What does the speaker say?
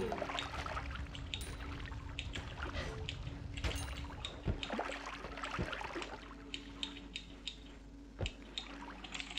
Ooh.